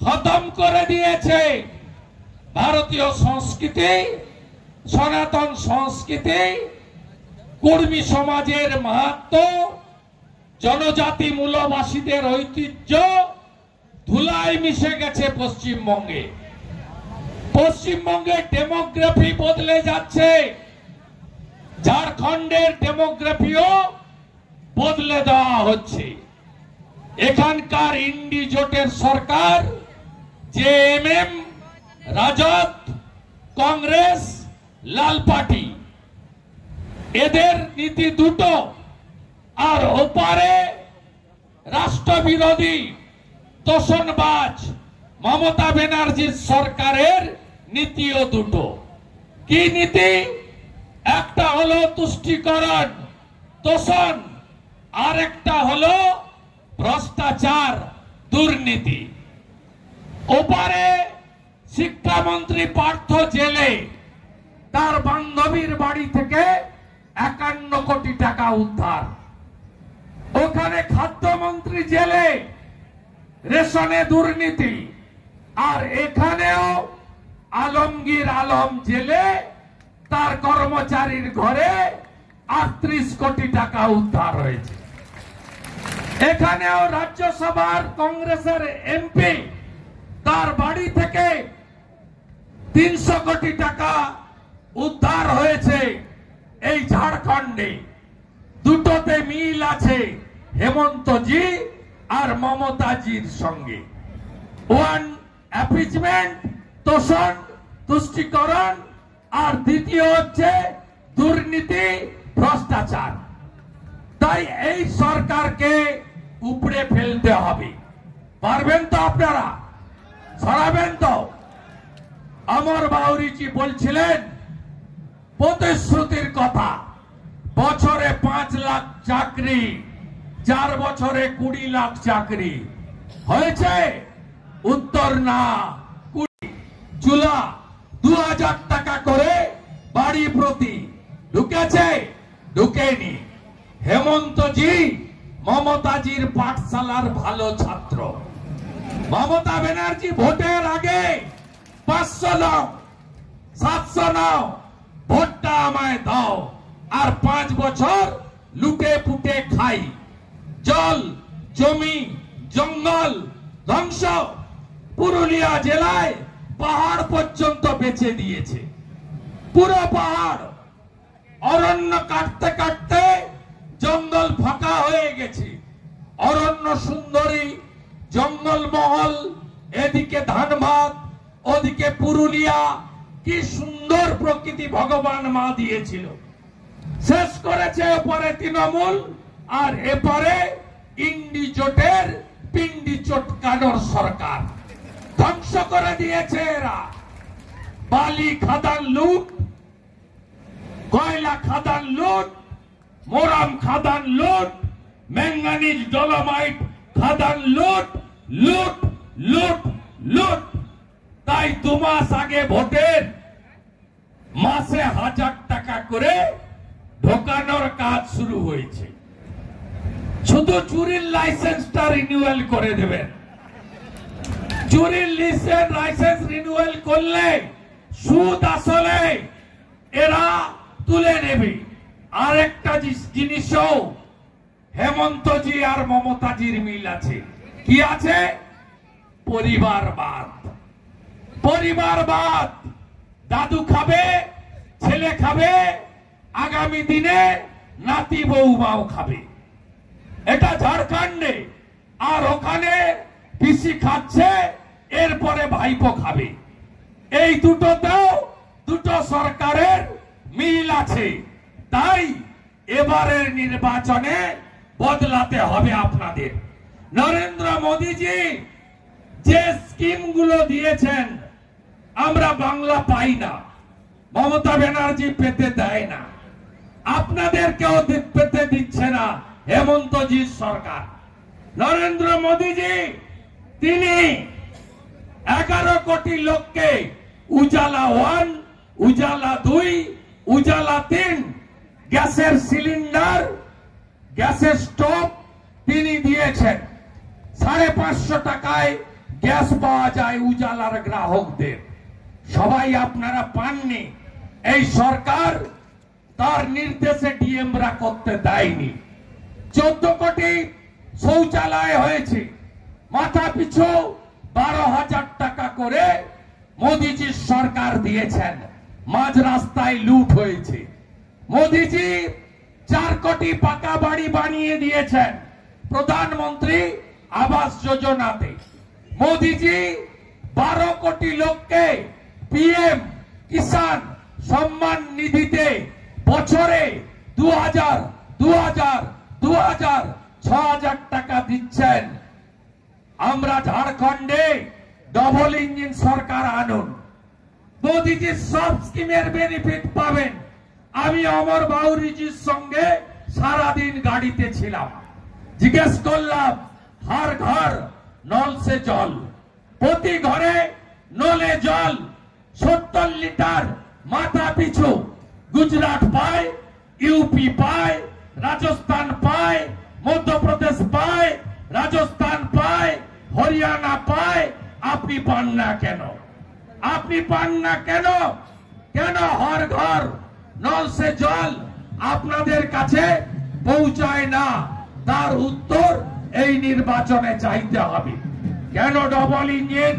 খতম করে দিয়েছে ভারতীয় সংস্কৃতি, সনাতন সংস্কৃতি, কর্মী সমাজের মাহাত্ম জনজাতি মূলবাসীদের ঐতিহ্য ধুলায় মিশে গেছে পশ্চিমবঙ্গে। পশ্চিমবঙ্গের ডেমোগ্রাফি বদলে যাচ্ছে। ঝাড়খণ্ডের ডেমোগ্রাফিও বদলে দেওয়া হচ্ছে। এখানকার ইন্ডি জোটের সরকার এম রাজত কংগ্রেস, লাল পার্টি। এদের নীতি দুটো। আর ওপারে রাষ্ট্রবিরোধী তোষণবাজ মমতা ব্যানার্জির সরকারের নীতিও দুটো। কি নীতি? একটা হলো তুষ্টিকরণ, তোষণ আর একটা হলো ভ্রষ্টাচার, দুর্নীতি। ওপারে শিক্ষামন্ত্রী পার্থ জেলে তার বান্ধবীর বাড়ি থেকে একান্ন কোটি টাকা উদ্ধার। ওখানে খাদ্যমন্ত্রী জেলে, রেশনে দুর্নীতি। আর এখানেও আলমগীর আলম জেলে তার কর্মচারীর ঘরে আটত্রিশ কোটি টাকা উদ্ধার হয়েছে। এখানেও রাজ্যসভার কংগ্রেসের এমপি তার বাড়ি থেকে তিনশো কোটি টাকা উদ্ধার হয়েছে এই ঝাড়খণ্ডে। দুটোতে মিল আছে হেমন্তজি আর মমতাজির সঙ্গে। ওয়ান অ্যাপিচমেন্ট, তোষণ, তুষ্টিকরণ, আর দ্বিতীয় হচ্ছে দুর্নীতি, ভ্রষ্টাচার। তাই এই সরকারকে উপড়ে ফেলতে হবে। পারবেন তো আপনারা? সরাবেন তো। অমর বাউরিজি বলছিলেন, প্রতিশ্রুতির কথা, বছরে পাঁচ লাখ চাকরি, চার বছরে কুড়ি লাখ চাকরি। হয়েছে? উত্তর না, কুড়ি। চুলা দু হাজার টাকা করে বাড়ি প্রতি। ঢুকেছে? ঢুকেনি। হেমন্তজি মমতাজির পাঠশালার ভালো ছাত্র। মমতা ব্যানার্জি ভোটের আগে পাঁচশো নাও সাতশো নাও ভোটটা আমায় দাও, আর পাঁচ বছর লুটে পুটে খাই। জল, জমি, জঙ্গল ধ্বংস। পুরুলিয়া জেলায় পাহাড় পর্যন্ত বেচে দিয়েছে। পুরো পাহাড় অরণ্য কাটতে কাটতে জঙ্গল ফাঁকা হয়ে গেছে অরণ্য সুন্দরী, জঙ্গল মহল, এদিকে ধানবাদ, ওদিকে পুরুলিয়া। কি সুন্দর প্রকৃতি ভগবান মা দিয়েছিল। শেষ করেছে ওপরে তৃণমূল, আর এপারে ইন্ডি জোটের, পিন্ডি চটকানোর সরকার। ধ্বংস করে দিয়েছে এরা। বালি খাদান লুট, কয়লা খাদান লুট, মোরাম খাদান লুট ম্যাঙ্গানিজ ডলোমাইট খাদান লুট লুট লুট লুট তাই দু মাস আগে ভোটের মাসে হাজার টাকা করে ঢোকানোর কাজ শুরু হয়েছে। শুধু চুরির লাইসেন্সটা রিনিউয়াল করে দেবেন চুরির লিসেন্স লাইসেন্স রিনিউয়াল করলে সুদ আসলে এরা তুলে নেবে। আরেকটা জিনিসও হেমন্তজি আর মমতাজির মিল আছে। কি আছে? পরিবারবাদ। পরিবারবাদ। দাদু খাবে, ছেলে খাবে, আগামী দিনে নাতি বৌমাও খাবে। এটা ঝাড়খণ্ডে। আর ওখানে পিসি খাচ্ছে, এরপরে ভাইপো খাবে। এই দুটোতেও দুটো সরকারের মিল আছে। তাই এবারের নির্বাচনে বদলাতে হবে আপনাদের। নরেন্দ্র মোদীজি যে স্কিমগুলো দিয়েছেন, আমরা বাংলা পাই না। মমতা ব্যানার্জি পেতে দেয় না। আপনাদেরকেও দি- পেতে দিচ্ছে না হেমন্তজির সরকার। নরেন্দ্র মোদীজি, তিনি এগারো কোটি লোককে উজালা ওয়ান, উজালা দুই, উজালা তিন গ্যাসের সিলিন্ডার গ্যাসের স্টোভ তিনি দিয়েছেন। সাড়ে পাঁচশো টাকায় গ্যাস পাওয়া যায় উজালার গ্রাহকদের। সবাই আপনারা পাননি। এই সরকার তার নির্দেশে ডিএমরা করতে দেয়নি। চোদ্দ কোটি শৌচালয় হয়েছে। মাথা পিছু বারো হাজার টাকা করে মোদিজির সরকার দিয়েছেন। মাঝ রাস্তায় লুট হয়েছে। মোদিজি চার কোটি পাকা বাড়ি বানিয়ে দিয়েছেন প্রধানমন্ত্রী আবাস যোজনাতে। মোদিজি বারো কোটি লোককে পিএম কিষান সম্মান নিধিতে বছরে দু হাজার দু হাজার দু হাজার ছ হাজার টাকা দিচ্ছেন। আমরা ঝাড়খণ্ডে ডবল ইঞ্জিন সরকার আনুন। মোদিজির সব স্কিমের বেনিফিট পাবেন। আমি অমর বাউরিজির সঙ্গে সারাদিন গাড়িতে ছিলাম। জিজ্ঞেস করলাম, হার ঘর, নলসে জল। প্রতি ঘরে নলে জল, সত্তর লিটার মাথা পিছু। গুজরাট পায় ইউপি পায়, রাজস্থান পায়, মধ্যপ্রদেশ পায়, রাজস্থান পায়, হরিয়ানা পায়। আপনি পান না কেন? আপনি পান না কেন? কেন হর ঘর নল সে জল আপনাদের কাছে পৌঁছায় না। তার উত্তর এই নির্বাচনে চাইতে হবে। কেন ডবল ইঞ্জিন